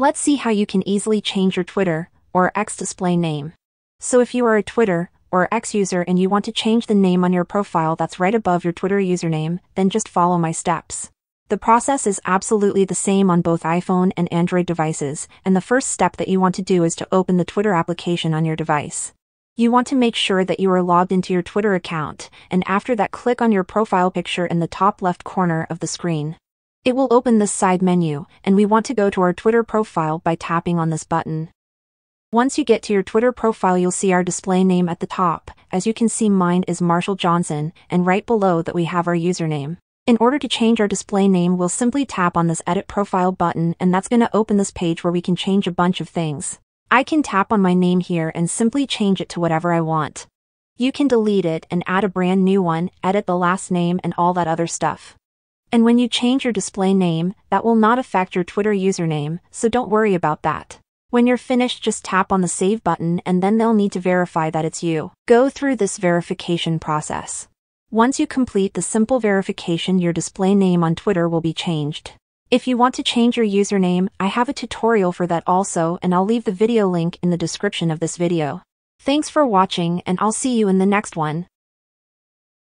Let's see how you can easily change your Twitter or X display name. So if you are a Twitter or X user and you want to change the name on your profile that's right above your Twitter username, then just follow my steps. The process is absolutely the same on both iPhone and Android devices, and the first step that you want to do is to open the Twitter application on your device. You want to make sure that you are logged into your Twitter account, and after that click on your profile picture in the top left corner of the screen. It will open this side menu, and we want to go to our Twitter profile by tapping on this button. Once you get to your Twitter profile you'll see our display name at the top, as you can see mine is Marshall Johnson, and right below that we have our username. In order to change our display name we'll simply tap on this edit profile button and that's gonna open this page where we can change a bunch of things. I can tap on my name here and simply change it to whatever I want. You can delete it and add a brand new one, edit the last name and all that other stuff. And when you change your display name, that will not affect your Twitter username, so don't worry about that. When you're finished just tap on the save button and then they'll need to verify that it's you. Go through this verification process. Once you complete the simple verification your display name on Twitter will be changed. If you want to change your username, I have a tutorial for that also and I'll leave the video link in the description of this video. Thanks for watching and I'll see you in the next one.